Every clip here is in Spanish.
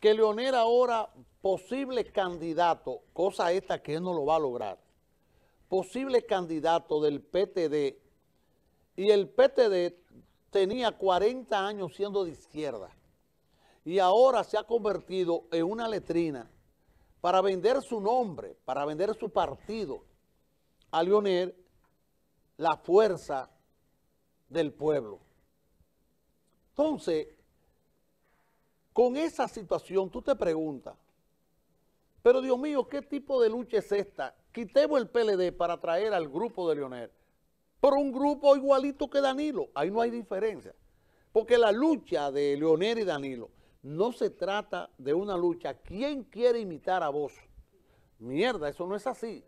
que Leonel ahora, posible candidato, cosa esta que él no lo va a lograr, posible candidato del PTD, y el PTD tenía 40 años siendo de izquierda, y ahora se ha convertido en una letrina para vender su nombre, para vender su partido a Leonel, la fuerza del pueblo. Entonces, con esa situación tú te preguntas, pero Dios mío, ¿qué tipo de lucha es esta? Quitemos el PLD para traer al grupo de Leonel, pero un grupo igualito que Danilo, ahí no hay diferencia, porque la lucha de Leonel y Danilo no se trata de una lucha, ¿quién quiere imitar a vos? Mierda, eso no es así.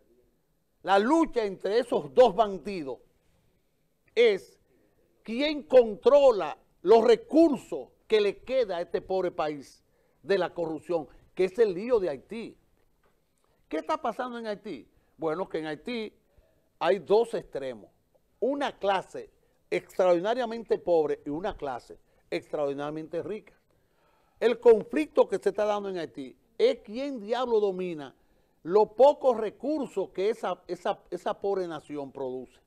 La lucha entre esos dos bandidos es quién controla los recursos que le queda a este pobre país de la corrupción, que es el lío de Haití. ¿Qué está pasando en Haití? Bueno, que en Haití hay dos extremos. Una clase extraordinariamente pobre y una clase extraordinariamente rica. El conflicto que se está dando en Haití es quién diablo domina los pocos recursos que esa, esa, pobre nación produce.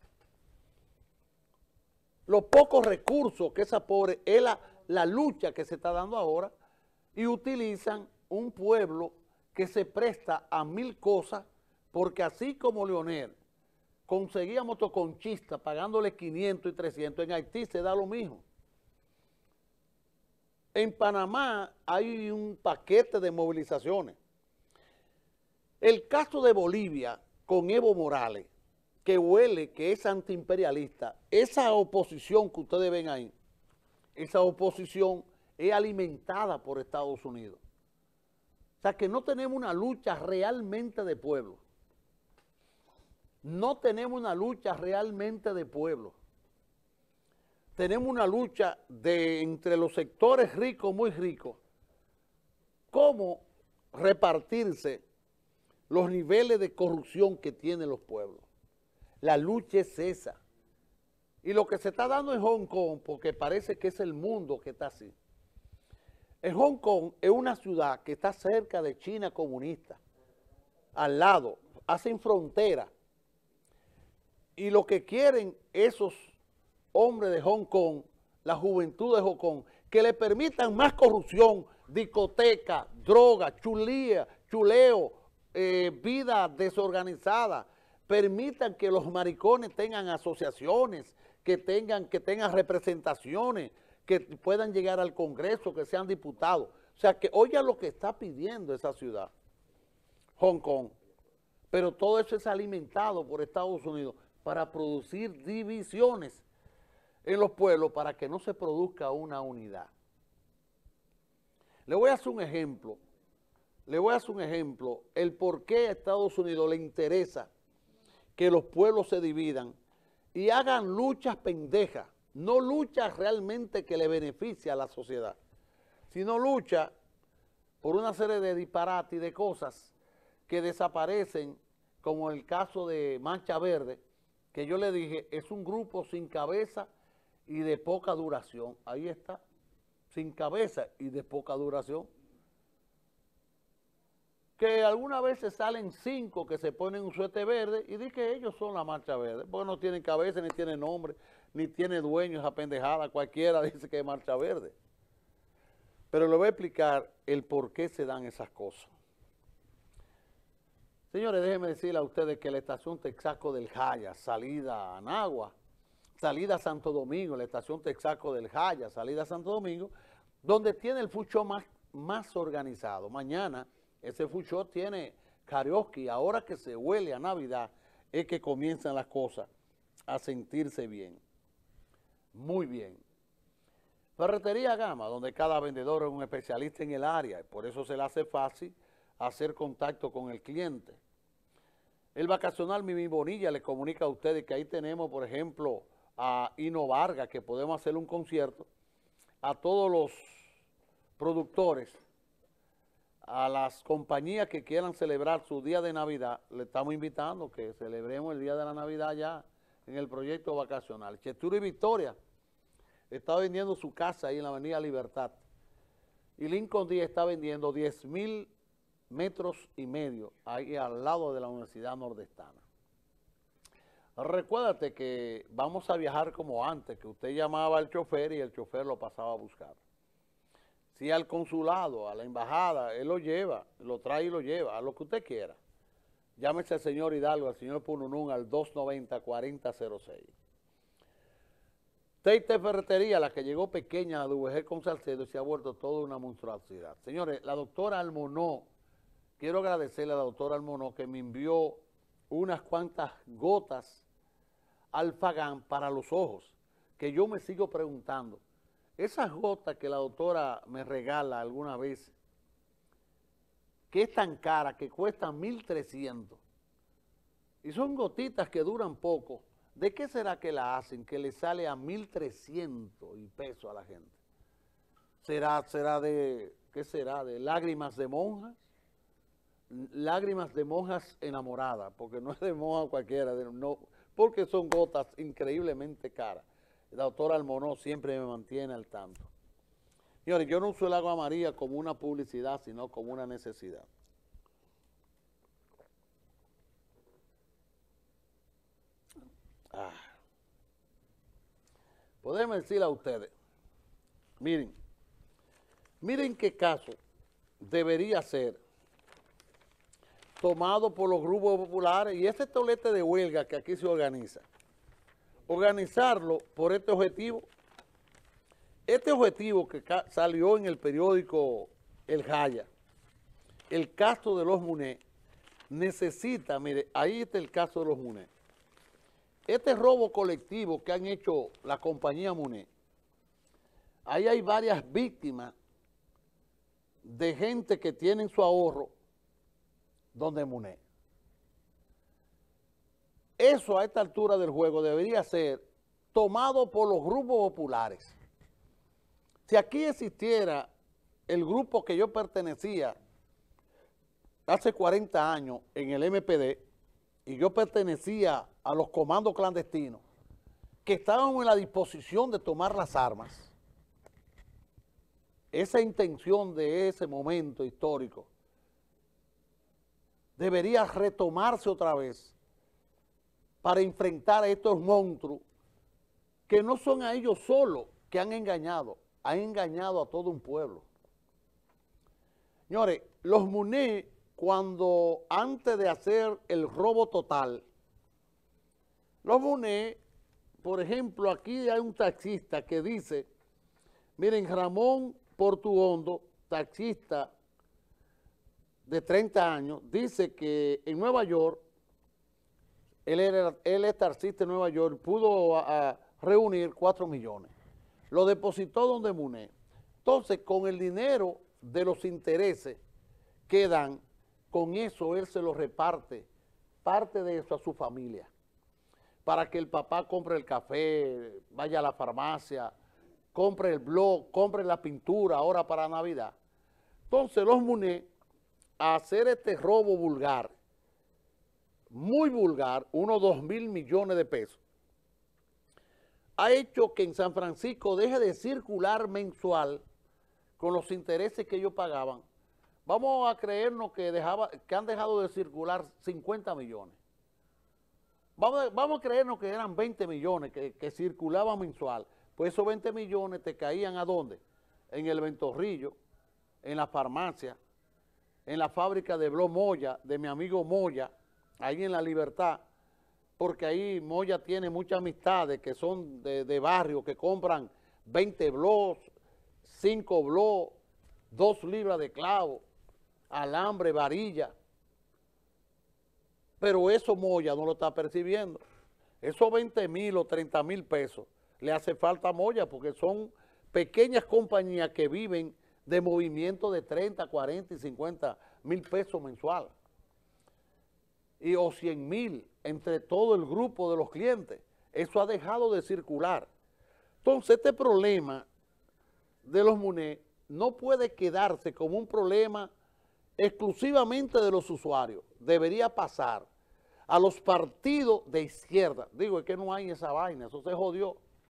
Los pocos recursos que esa pobre, es la lucha que se está dando ahora y utilizan un pueblo que se presta a mil cosas porque así como Leonel conseguía motoconchistas pagándole 500 y 300, en Haití se da lo mismo. En Panamá hay un paquete de movilizaciones el caso de Bolivia con Evo Morales, que huele que es antiimperialista, esa oposición que ustedes ven ahí, esa oposición es alimentada por Estados Unidos. O sea que no tenemos una lucha realmente de pueblo. No tenemos una lucha realmente de pueblo. Tenemos una lucha de entre los sectores ricos, muy ricos, cómo repartirse los niveles de corrupción que tienen los pueblos. La lucha es esa. Y lo que se está dando en Hong Kong, porque parece que es el mundo que está así. En Hong Kong es una ciudad que está cerca de China comunista, al lado, hacen frontera. Y lo que quieren esos hombres de Hong Kong, la juventud de Hong Kong, que le permitan más corrupción, discoteca, droga, chulía, chuleo, eh, vida desorganizada, permitan que los maricones tengan asociaciones, que tengan, que tengan representaciones, que puedan llegar al Congreso, que sean diputados. O sea, que oiga lo que está pidiendo esa ciudad, Hong Kong. Pero todo eso es alimentado por Estados Unidos para producir divisiones en los pueblos para que no se produzca una unidad. Le voy a hacer un ejemplo le voy a hacer un ejemplo, el por qué a Estados Unidos le interesa que los pueblos se dividan y hagan luchas pendejas, no luchas realmente que le beneficie a la sociedad, sino lucha por una serie de disparates y de cosas que desaparecen, como el caso de Mancha Verde, que yo le dije, es un grupo sin cabeza y de poca duración. Ahí está, sin cabeza y de poca duración que algunas veces salen cinco que se ponen un suete verde y di que ellos son la marcha verde, porque no tienen cabeza, ni tienen nombre, ni tiene dueños esa pendejada, cualquiera dice que es marcha verde. Pero le voy a explicar el por qué se dan esas cosas. Señores, déjenme decirle a ustedes que la estación Texaco del Jaya, salida a Anagua, salida a Santo Domingo, la estación Texaco del Jaya, salida a Santo Domingo, donde tiene el fucho más, más organizado. Mañana ese fucho tiene karaoke. Ahora que se huele a Navidad es que comienzan las cosas a sentirse bien. Muy bien. Ferretería Gama, donde cada vendedor es un especialista en el área, por eso se le hace fácil hacer contacto con el cliente. El vacacional Mimi Bonilla le comunica a ustedes que ahí tenemos, por ejemplo, a Ino Vargas, que podemos hacer un concierto, a todos los productores a las compañías que quieran celebrar su día de Navidad, le estamos invitando que celebremos el día de la Navidad ya en el proyecto vacacional. Cheturo y Victoria está vendiendo su casa ahí en la Avenida Libertad. y Lincoln Díaz está vendiendo 10 mil metros y medio ahí al lado de la Universidad Nordestana. Recuérdate que vamos a viajar como antes, que usted llamaba al chofer y el chofer lo pasaba a buscar. Si al consulado, a la embajada, él lo lleva, lo trae y lo lleva, a lo que usted quiera. Llámese al señor Hidalgo, al señor Pununún, al 290-4006. Teite Ferretería, la que llegó pequeña de VG con Salcedo, se ha vuelto toda una monstruosidad. Señores, la doctora Almonó, quiero agradecerle a la doctora Almonó que me envió unas cuantas gotas alfagán para los ojos, que yo me sigo preguntando, esas gotas que la doctora me regala alguna vez, que es tan cara, que cuestan 1.300, y son gotitas que duran poco, ¿de qué será que la hacen que le sale a 1.300 y peso a la gente? ¿Será, será de, qué será, de lágrimas de monjas? Lágrimas de monjas enamoradas, porque no es de monja cualquiera, no, porque son gotas increíblemente caras. La doctora Almonó siempre me mantiene al tanto. Señores, yo no uso el agua María como una publicidad, sino como una necesidad. Ah. Podemos decirle a ustedes, miren, miren qué caso debería ser tomado por los grupos populares y ese tolete de huelga que aquí se organiza, organizarlo por este objetivo. Este objetivo que salió en el periódico El Jaya, el caso de los MUNE, necesita, mire, ahí está el caso de los MUNE. Este robo colectivo que han hecho la compañía MUNE, ahí hay varias víctimas de gente que tienen su ahorro donde Muné. Eso a esta altura del juego debería ser tomado por los grupos populares. Si aquí existiera el grupo que yo pertenecía hace 40 años en el MPD, y yo pertenecía a los comandos clandestinos, que estábamos en la disposición de tomar las armas, esa intención de ese momento histórico debería retomarse otra vez para enfrentar a estos monstruos que no son a ellos solos que han engañado, han engañado a todo un pueblo. Señores, los MUNE, cuando antes de hacer el robo total, los MUNE, por ejemplo, aquí hay un taxista que dice, miren, Ramón Portuondo, taxista de 30 años, dice que en Nueva York, él, era, él es Nueva York, pudo reunir 4 millones. Lo depositó donde Muné. Entonces, con el dinero de los intereses que dan, con eso él se lo reparte, parte de eso a su familia, para que el papá compre el café, vaya a la farmacia, compre el blog, compre la pintura ahora para Navidad. Entonces los Muné a hacer este robo vulgar, muy vulgar, unos dos mil millones de pesos, ha hecho que en San Francisco deje de circular mensual con los intereses que ellos pagaban. Vamos a creernos que, dejaba, que han dejado de circular 50 millones. Vamos, vamos a creernos que eran 20 millones que, que circulaban mensual. Pues esos 20 millones te caían a dónde? En el ventorrillo, en la farmacia, en la fábrica de Blo Moya, de mi amigo Moya, ahí en La Libertad, porque ahí Moya tiene muchas amistades que son de, barrio, que compran 20 blos, 5 blos, 2 libras de clavo, alambre, varilla. Pero eso Moya no lo está percibiendo. Esos 20 mil o 30 mil pesos le hace falta a Moya porque son pequeñas compañías que viven de movimiento de 30, 40 y 50 mil pesos mensual. Y o 100 mil entre todo el grupo de los clientes. Eso ha dejado de circular. Entonces este problema de los MUNE no puede quedarse como un problema exclusivamente de los usuarios. Debería pasar a los partidos de izquierda. Digo, es que no hay esa vaina, eso se jodió.